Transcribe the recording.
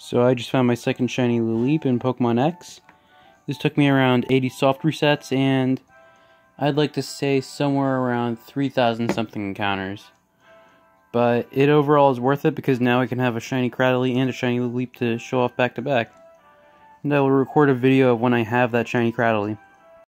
So I just found my second shiny Lileep in Pokemon X. This took me around 80 soft resets and I'd like to say somewhere around 3,000 something encounters. But it overall is worth it because now I can have a shiny Cradily and a shiny Lileep to show off back to back. And I will record a video of when I have that shiny Cradily.